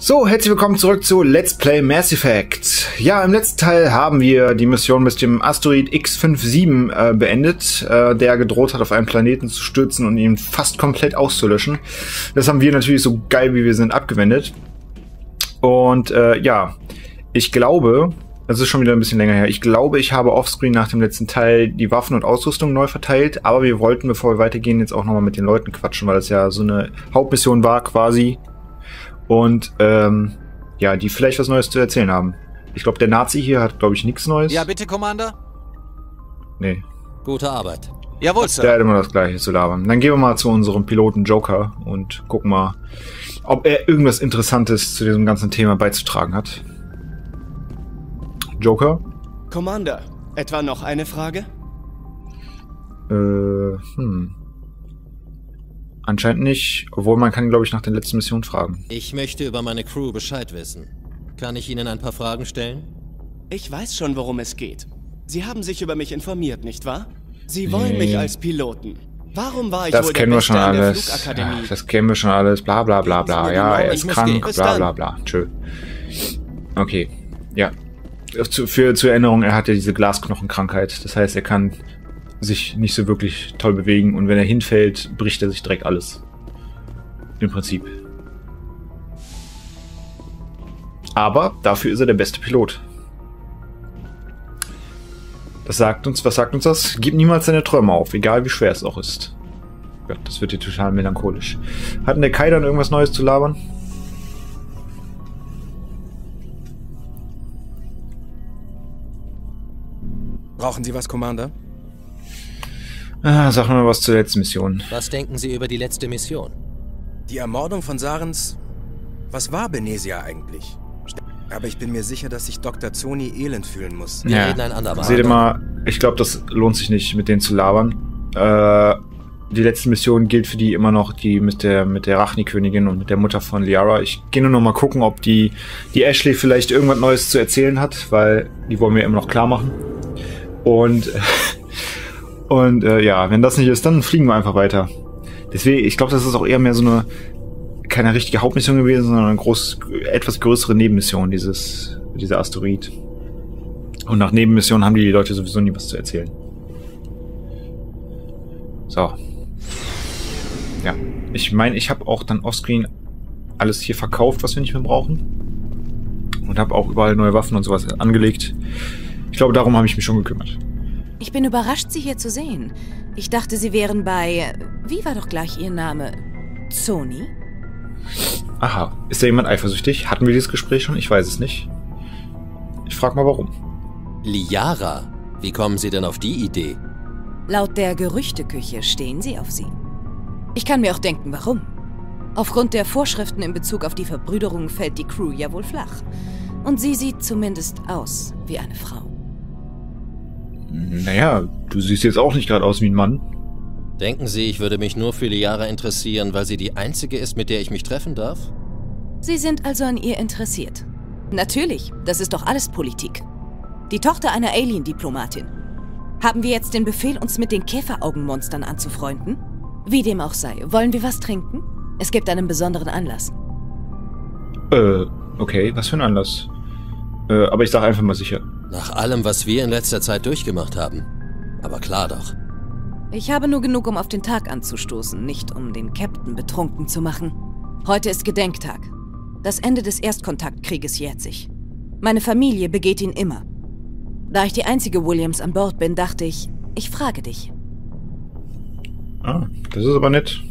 So, herzlich willkommen zurück zu Let's Play Mass Effect. Ja, im letzten Teil haben wir die Mission mit dem Asteroid X57 äh, beendet, äh, der gedroht hat, auf einen Planeten zu stürzen und ihn fast komplett auszulöschen. Das haben wir natürlich so geil, wie wir sind, abgewendet. Und äh, ja, ich glaube, das ist schon wieder ein bisschen länger her, ich glaube, ich habe offscreen nach dem letzten Teil die Waffen und Ausrüstung neu verteilt, aber wir wollten, bevor wir weitergehen, jetzt auch nochmal mit den Leuten quatschen, weil das ja so eine Hauptmission war quasi und ähm, ja, die vielleicht was Neues zu erzählen haben. Ich glaube, der Nazi hier hat, glaube ich, nichts Neues. Ja, bitte, Commander. Nee. Gute Arbeit. Jawohl, Sir. Der hat immer das Gleiche zu labern. Dann gehen wir mal zu unserem Piloten Joker und gucken mal, ob er irgendwas Interessantes zu diesem ganzen Thema beizutragen hat. Joker? Commander, etwa noch eine Frage? Äh, hm. Anscheinend nicht, obwohl man kann, glaube ich, nach der letzten Mission fragen. Ich möchte über meine Crew Bescheid wissen. Kann ich Ihnen ein paar Fragen stellen? Ich weiß schon, worum es geht. Sie haben sich über mich informiert, nicht wahr? Sie wollen nee. mich als Piloten. Warum war ich das wohl kennen der wir schon alles. der Flugakademie? Ja, das kennen wir schon alles. Bla bla bla bla. Ja, er ist krank. Bla bla bla. Tschö. Okay. Ja. Zu, für, zur Erinnerung, er hat ja diese Glasknochenkrankheit. Das heißt, er kann sich nicht so wirklich toll bewegen und wenn er hinfällt, bricht er sich direkt alles. Im Prinzip. Aber dafür ist er der beste Pilot. Das sagt uns, was sagt uns das? Gib niemals deine Träume auf, egal wie schwer es auch ist. Ja, das wird hier total melancholisch. Hatten der Kai dann irgendwas Neues zu labern? Brauchen Sie was, Commander? Ah, sag mal was zur letzten Mission. Was denken Sie über die letzte Mission? Die Ermordung von Sarens... Was war Benesia eigentlich? Aber ich bin mir sicher, dass sich Dr. Zoni elend fühlen muss. Wir reden ein andermal. Seht ihr mal, ich glaube, das lohnt sich nicht, mit denen zu labern. Äh, die letzte Mission gilt für die immer noch die mit der mit der Rachni-Königin und mit der Mutter von Liara. Ich gehe nur noch mal gucken, ob die die Ashley vielleicht irgendwas Neues zu erzählen hat, weil die wollen wir immer noch klar machen. Und und äh, ja, wenn das nicht ist, dann fliegen wir einfach weiter. Deswegen, ich glaube, das ist auch eher mehr so eine keine richtige Hauptmission gewesen, sondern eine groß, etwas größere Nebenmission, dieses, dieser Asteroid. Und nach Nebenmissionen haben die Leute sowieso nie was zu erzählen. So. Ja. Ich meine, ich habe auch dann offscreen alles hier verkauft, was wir nicht mehr brauchen. Und habe auch überall neue Waffen und sowas angelegt. Ich glaube, darum habe ich mich schon gekümmert. Ich bin überrascht, Sie hier zu sehen. Ich dachte, Sie wären bei... Wie war doch gleich Ihr Name? Sony? Aha. Ist da jemand eifersüchtig? Hatten wir dieses Gespräch schon? Ich weiß es nicht. Ich frage mal, warum. Liara? Wie kommen Sie denn auf die Idee? Laut der Gerüchteküche stehen Sie auf sie. Ich kann mir auch denken, warum. Aufgrund der Vorschriften in Bezug auf die Verbrüderung fällt die Crew ja wohl flach. Und sie sieht zumindest aus wie eine Frau. Naja, du siehst jetzt auch nicht gerade aus wie ein Mann. Denken Sie, ich würde mich nur für Liara interessieren, weil sie die einzige ist, mit der ich mich treffen darf? Sie sind also an ihr interessiert. Natürlich, das ist doch alles Politik. Die Tochter einer Alien-Diplomatin. Haben wir jetzt den Befehl, uns mit den Käferaugenmonstern anzufreunden? Wie dem auch sei, wollen wir was trinken? Es gibt einen besonderen Anlass. Äh, okay, was für ein Anlass. Äh, aber ich sag einfach mal sicher. Nach allem, was wir in letzter Zeit durchgemacht haben. Aber klar doch. Ich habe nur genug, um auf den Tag anzustoßen, nicht um den Captain betrunken zu machen. Heute ist Gedenktag. Das Ende des Erstkontaktkrieges jährt sich. Meine Familie begeht ihn immer. Da ich die einzige Williams an Bord bin, dachte ich, ich frage dich. Ah, das ist aber nett.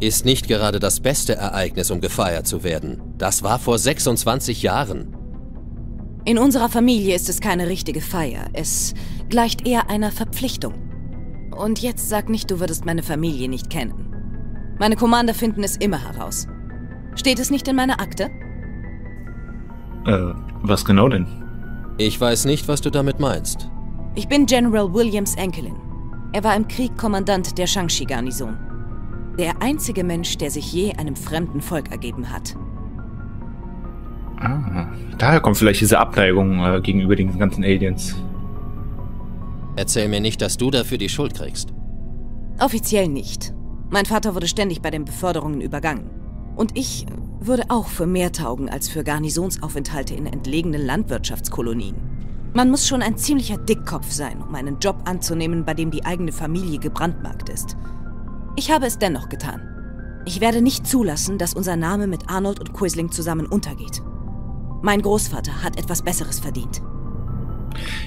Ist nicht gerade das beste Ereignis, um gefeiert zu werden. Das war vor 26 Jahren. In unserer Familie ist es keine richtige Feier. Es gleicht eher einer Verpflichtung. Und jetzt sag nicht, du würdest meine Familie nicht kennen. Meine Commander finden es immer heraus. Steht es nicht in meiner Akte? Äh, was genau denn? Ich weiß nicht, was du damit meinst. Ich bin General Williams Enkelin. Er war im Krieg Kommandant der Shangshi-Garnison. Der einzige Mensch, der sich je einem fremden Volk ergeben hat. Ah, daher kommt vielleicht diese Abneigung äh, gegenüber den ganzen Aliens. Erzähl mir nicht, dass du dafür die Schuld kriegst. Offiziell nicht. Mein Vater wurde ständig bei den Beförderungen übergangen. Und ich würde auch für mehr taugen als für Garnisonsaufenthalte in entlegenen Landwirtschaftskolonien. Man muss schon ein ziemlicher Dickkopf sein, um einen Job anzunehmen, bei dem die eigene Familie gebrandmarkt ist. Ich habe es dennoch getan. Ich werde nicht zulassen, dass unser Name mit Arnold und Quisling zusammen untergeht. Mein Großvater hat etwas Besseres verdient.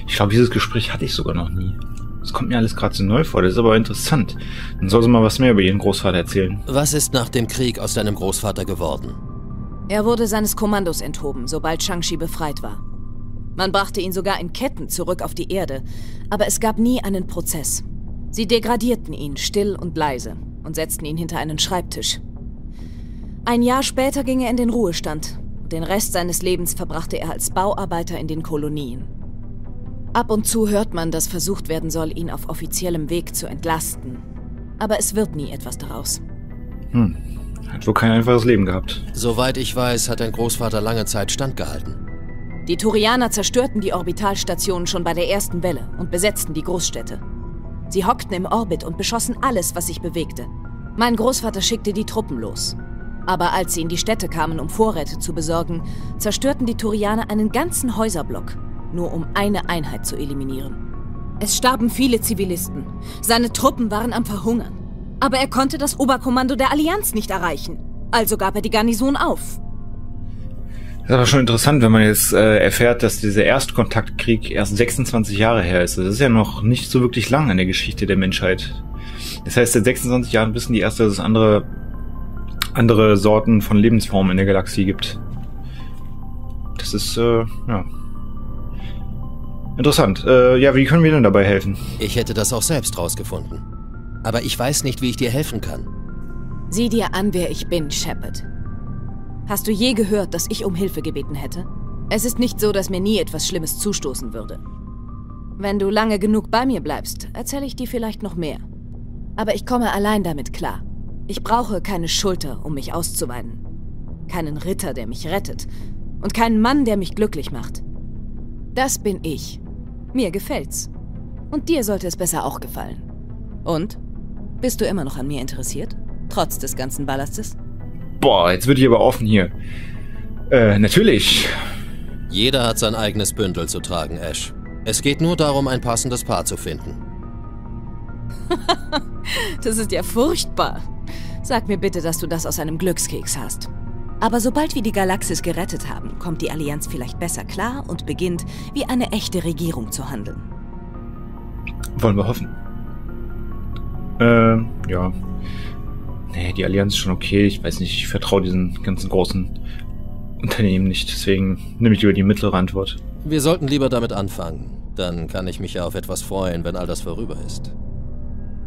Ich glaube, dieses Gespräch hatte ich sogar noch nie. Das kommt mir alles gerade so neu vor, das ist aber interessant. Dann soll sie mal was mehr über ihren Großvater erzählen. Was ist nach dem Krieg aus deinem Großvater geworden? Er wurde seines Kommandos enthoben, sobald Shang-Chi befreit war. Man brachte ihn sogar in Ketten zurück auf die Erde, aber es gab nie einen Prozess. Sie degradierten ihn still und leise und setzten ihn hinter einen Schreibtisch. Ein Jahr später ging er in den Ruhestand. Den Rest seines Lebens verbrachte er als Bauarbeiter in den Kolonien. Ab und zu hört man, dass versucht werden soll, ihn auf offiziellem Weg zu entlasten. Aber es wird nie etwas daraus. Hm. Hat wohl kein einfaches Leben gehabt. Soweit ich weiß, hat dein Großvater lange Zeit standgehalten. Die Turianer zerstörten die Orbitalstationen schon bei der ersten Welle und besetzten die Großstädte. Sie hockten im Orbit und beschossen alles, was sich bewegte. Mein Großvater schickte die Truppen los. Aber als sie in die Städte kamen, um Vorräte zu besorgen, zerstörten die Turianer einen ganzen Häuserblock nur um eine Einheit zu eliminieren. Es starben viele Zivilisten. Seine Truppen waren am Verhungern. Aber er konnte das Oberkommando der Allianz nicht erreichen. Also gab er die Garnison auf. Das ist aber schon interessant, wenn man jetzt äh, erfährt, dass dieser Erstkontaktkrieg erst 26 Jahre her ist. Das ist ja noch nicht so wirklich lang in der Geschichte der Menschheit. Das heißt, seit 26 Jahren wissen die erst, dass es andere, andere Sorten von Lebensformen in der Galaxie gibt. Das ist, äh, ja, Interessant. Äh, ja, wie können wir denn dabei helfen? Ich hätte das auch selbst rausgefunden. Aber ich weiß nicht, wie ich dir helfen kann. Sieh dir an, wer ich bin, Shepard. Hast du je gehört, dass ich um Hilfe gebeten hätte? Es ist nicht so, dass mir nie etwas Schlimmes zustoßen würde. Wenn du lange genug bei mir bleibst, erzähle ich dir vielleicht noch mehr. Aber ich komme allein damit klar. Ich brauche keine Schulter, um mich auszuweinen. Keinen Ritter, der mich rettet. Und keinen Mann, der mich glücklich macht. Das bin ich. Mir gefällt's. Und dir sollte es besser auch gefallen. Und? Bist du immer noch an mir interessiert? Trotz des ganzen Ballastes? Boah, jetzt wird ich aber offen hier. Äh, natürlich. Jeder hat sein eigenes Bündel zu tragen, Ash. Es geht nur darum, ein passendes Paar zu finden. das ist ja furchtbar. Sag mir bitte, dass du das aus einem Glückskeks hast. Aber sobald wir die Galaxis gerettet haben, kommt die Allianz vielleicht besser klar und beginnt, wie eine echte Regierung zu handeln. Wollen wir hoffen. Ähm, ja. Nee, die Allianz ist schon okay. Ich weiß nicht, ich vertraue diesen ganzen großen Unternehmen nicht. Deswegen nehme ich lieber die mittlere Antwort. Wir sollten lieber damit anfangen. Dann kann ich mich ja auf etwas freuen, wenn all das vorüber ist.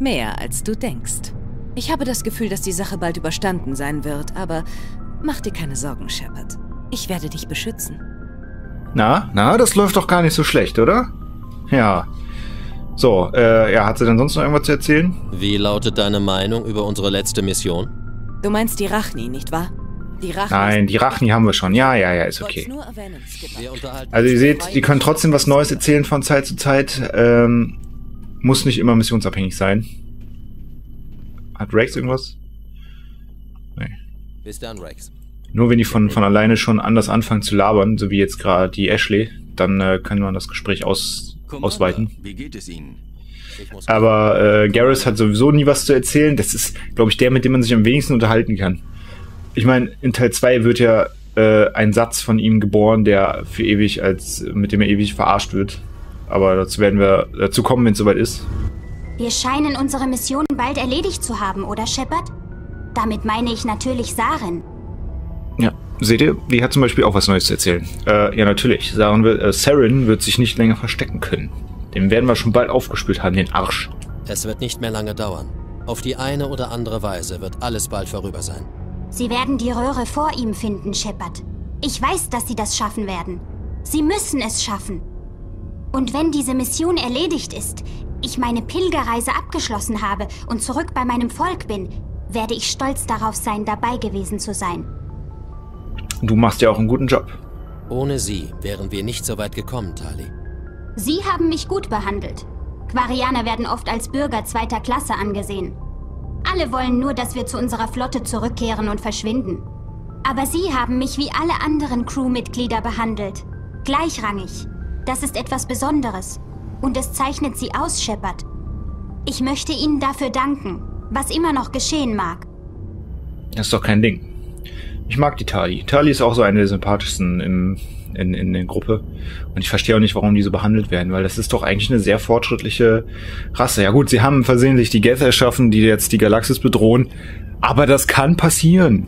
Mehr als du denkst. Ich habe das Gefühl, dass die Sache bald überstanden sein wird, aber Mach dir keine Sorgen, Shepard. Ich werde dich beschützen. Na, na, das läuft doch gar nicht so schlecht, oder? Ja. So, äh, ja, hat sie denn sonst noch irgendwas zu erzählen? Wie lautet deine Meinung über unsere letzte Mission? Du meinst die Rachni, nicht wahr? Die Rachni Nein, die Rachni haben wir schon. Ja, ja, ja, ist okay. Also ihr seht, die können trotzdem was Neues erzählen von Zeit zu Zeit. Ähm, muss nicht immer missionsabhängig sein. Hat Rex irgendwas? Bis dann, Rex. Nur wenn die von, von alleine schon anders anfangen zu labern, so wie jetzt gerade die Ashley, dann äh, kann man das Gespräch aus, ausweiten. Wie geht es Ihnen? Aber äh, Garrus hat sowieso nie was zu erzählen. Das ist, glaube ich, der, mit dem man sich am wenigsten unterhalten kann. Ich meine, in Teil 2 wird ja äh, ein Satz von ihm geboren, der für ewig als, mit dem er ewig verarscht wird. Aber dazu werden wir dazu kommen, wenn es soweit ist. Wir scheinen unsere Mission bald erledigt zu haben, oder Shepard? Damit meine ich natürlich Saren. Ja, seht ihr, die hat zum Beispiel auch was Neues zu erzählen. Äh, ja, natürlich. Saren wird, äh, Saren wird sich nicht länger verstecken können. Den werden wir schon bald aufgespült haben, den Arsch. Es wird nicht mehr lange dauern. Auf die eine oder andere Weise wird alles bald vorüber sein. Sie werden die Röhre vor ihm finden, Shepard. Ich weiß, dass Sie das schaffen werden. Sie müssen es schaffen. Und wenn diese Mission erledigt ist, ich meine Pilgerreise abgeschlossen habe und zurück bei meinem Volk bin, werde ich stolz darauf sein, dabei gewesen zu sein. Du machst ja auch einen guten Job. Ohne sie wären wir nicht so weit gekommen, Tali. Sie haben mich gut behandelt. Quarianer werden oft als Bürger zweiter Klasse angesehen. Alle wollen nur, dass wir zu unserer Flotte zurückkehren und verschwinden. Aber Sie haben mich wie alle anderen Crewmitglieder behandelt. Gleichrangig. Das ist etwas Besonderes. Und es zeichnet Sie aus, Shepard. Ich möchte Ihnen dafür danken, was immer noch geschehen mag. Das ist doch kein Ding. Ich mag die Tali. Tali ist auch so eine der sympathischsten im, in, in der Gruppe. Und ich verstehe auch nicht, warum die so behandelt werden, weil das ist doch eigentlich eine sehr fortschrittliche Rasse. Ja gut, sie haben versehentlich die Geth erschaffen, die jetzt die Galaxis bedrohen. Aber das kann passieren.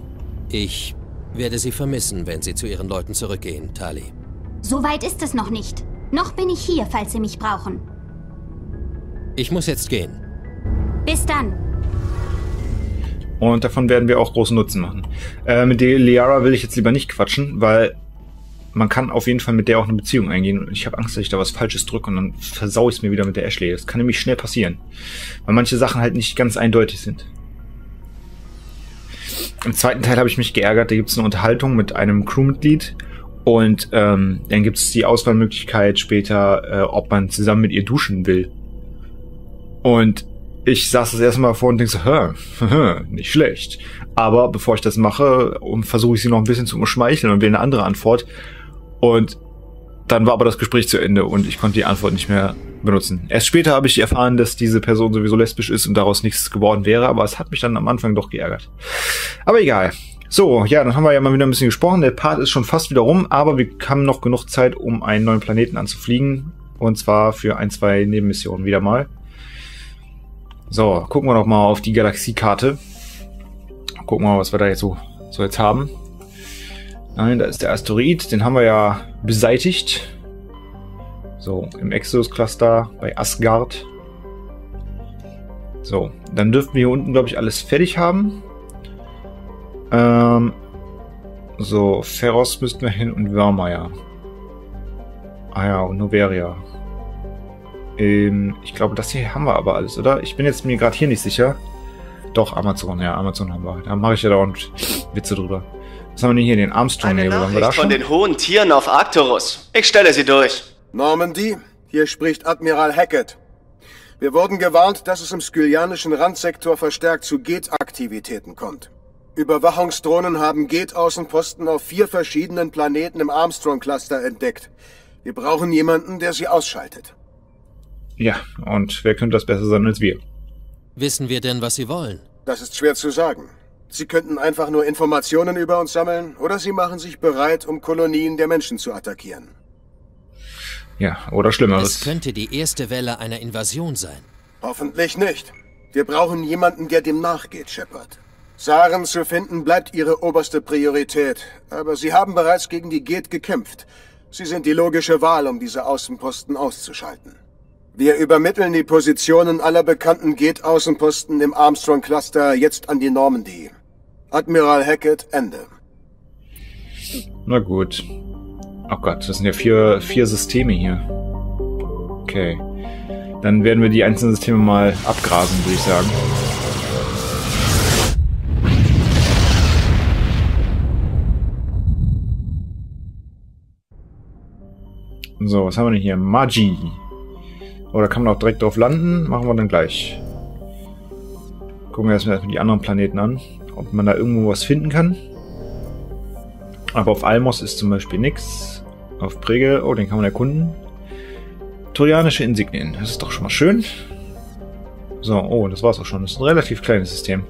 Ich werde Sie vermissen, wenn Sie zu Ihren Leuten zurückgehen, Tali. So weit ist es noch nicht. Noch bin ich hier, falls Sie mich brauchen. Ich muss jetzt gehen. Bis dann. Und davon werden wir auch großen Nutzen machen. Äh, mit der Liara will ich jetzt lieber nicht quatschen, weil man kann auf jeden Fall mit der auch eine Beziehung eingehen. Und ich habe Angst, dass ich da was Falsches drücke und dann versau ich es mir wieder mit der Ashley. Das kann nämlich schnell passieren. Weil manche Sachen halt nicht ganz eindeutig sind. Im zweiten Teil habe ich mich geärgert. Da gibt es eine Unterhaltung mit einem Crewmitglied. Und ähm, dann gibt es die Auswahlmöglichkeit später, äh, ob man zusammen mit ihr duschen will. Und ich saß das erste Mal vor und denke so, hä, nicht schlecht. Aber bevor ich das mache, versuche ich sie noch ein bisschen zu umschmeicheln und will eine andere Antwort. Und dann war aber das Gespräch zu Ende und ich konnte die Antwort nicht mehr benutzen. Erst später habe ich erfahren, dass diese Person sowieso lesbisch ist und daraus nichts geworden wäre, aber es hat mich dann am Anfang doch geärgert. Aber egal. So, ja, dann haben wir ja mal wieder ein bisschen gesprochen. Der Part ist schon fast wieder rum, aber wir haben noch genug Zeit, um einen neuen Planeten anzufliegen. Und zwar für ein, zwei Nebenmissionen wieder mal. So, gucken wir doch mal auf die Galaxiekarte. Gucken wir mal, was wir da jetzt so, so jetzt haben. Nein, da ist der Asteroid. Den haben wir ja beseitigt. So, im Exodus-Cluster bei Asgard. So, dann dürften wir hier unten, glaube ich, alles fertig haben. Ähm, so, Ferros müssten wir hin und Wörmeier. Ah ja, und Noveria. Ähm, ich glaube, das hier haben wir aber alles, oder? Ich bin jetzt mir gerade hier nicht sicher. Doch, Amazon, ja, Amazon haben wir. Da mache ich ja dauernd Witze drüber. Was haben wir denn hier? Den Armstrong-Nebel. Haben wir da schon? von den hohen Tieren auf Arcturus. Ich stelle sie durch. Normandy, hier spricht Admiral Hackett. Wir wurden gewarnt, dass es im skylianischen Randsektor verstärkt zu Gate-Aktivitäten kommt. Überwachungsdrohnen haben Gate-Außenposten auf vier verschiedenen Planeten im Armstrong-Cluster entdeckt. Wir brauchen jemanden, der sie ausschaltet. Ja, und wer könnte das besser sein als wir? Wissen wir denn, was Sie wollen? Das ist schwer zu sagen. Sie könnten einfach nur Informationen über uns sammeln, oder Sie machen sich bereit, um Kolonien der Menschen zu attackieren. Ja, oder Schlimmeres. Es könnte die erste Welle einer Invasion sein. Hoffentlich nicht. Wir brauchen jemanden, der dem nachgeht, Shepard. Saren zu finden bleibt Ihre oberste Priorität, aber Sie haben bereits gegen die Gate gekämpft. Sie sind die logische Wahl, um diese Außenposten auszuschalten. Wir übermitteln die Positionen aller bekannten Gate-Außenposten im Armstrong-Cluster jetzt an die Normandy. Admiral Hackett, Ende. Na gut. Oh Gott, das sind ja vier, vier Systeme hier. Okay. Dann werden wir die einzelnen Systeme mal abgrasen, würde ich sagen. So, was haben wir denn hier? Magi. Oder kann man auch direkt drauf landen? Machen wir dann gleich. Gucken wir erstmal die anderen Planeten an. Ob man da irgendwo was finden kann. Aber auf Almos ist zum Beispiel nichts. Auf Pregel, oh, den kann man erkunden. Torianische Insignien, das ist doch schon mal schön. So, oh, das war's auch schon. Das ist ein relativ kleines System.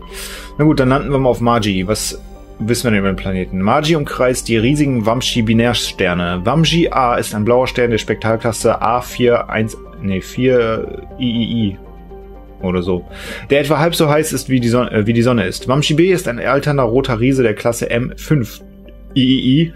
Na gut, dann landen wir mal auf Magi. Was wissen wir denn über den Planeten? Magi umkreist die riesigen Vamshi-Binärsterne. Vamshi A ist ein blauer Stern der Spektralklasse A41 nee, 4 III oder so, der etwa halb so heiß ist wie die Sonne, äh, wie die Sonne ist. Wamshi B ist ein alterner roter Riese der Klasse M5 III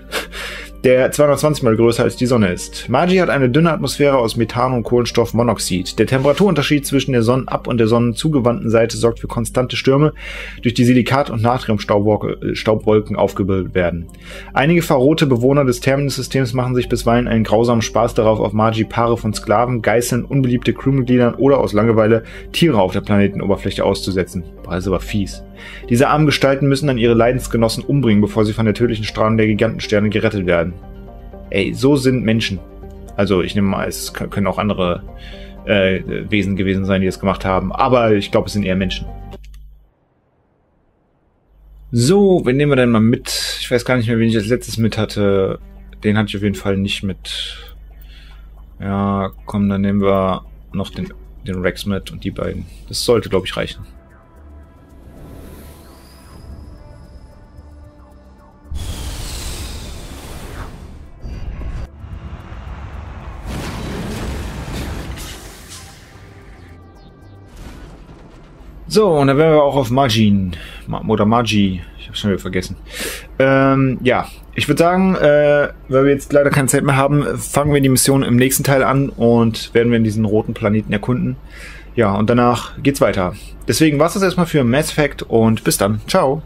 der 220 mal größer als die Sonne ist. Magi hat eine dünne Atmosphäre aus Methan und Kohlenstoffmonoxid. Der Temperaturunterschied zwischen der Sonnenab- und der sonnenzugewandten Seite sorgt für konstante Stürme, durch die Silikat- und Natriumstaubwolken aufgebildet werden. Einige verrohte Bewohner des Terminus-Systems machen sich bisweilen einen grausamen Spaß darauf, auf Magi Paare von Sklaven, Geißeln, unbeliebte Crewmitgliedern oder aus Langeweile Tiere auf der Planetenoberfläche auszusetzen. Ist aber fies. Diese armen Gestalten müssen dann ihre Leidensgenossen umbringen, bevor sie von der tödlichen Strahlung der Gigantensterne gerettet werden. Ey, so sind Menschen. Also ich nehme mal, es können auch andere äh, Wesen gewesen sein, die das gemacht haben. Aber ich glaube, es sind eher Menschen. So, wen nehmen wir denn mal mit? Ich Ich weiß gar nicht mehr, wen ich als letztes mit hatte. Den hatte ich auf jeden Fall nicht mit. Ja, komm, dann nehmen wir noch den, den Rex mit und die beiden. Das sollte, glaube ich, reichen. So, und dann wären wir auch auf Majin. Oder Magi. Ich habe schon wieder vergessen. Ähm, ja, ich würde sagen, äh, weil wir jetzt leider keine Zeit mehr haben, fangen wir die Mission im nächsten Teil an und werden wir diesen roten Planeten erkunden. Ja, und danach geht's weiter. Deswegen war's das erstmal für Mass Effect und bis dann. Ciao.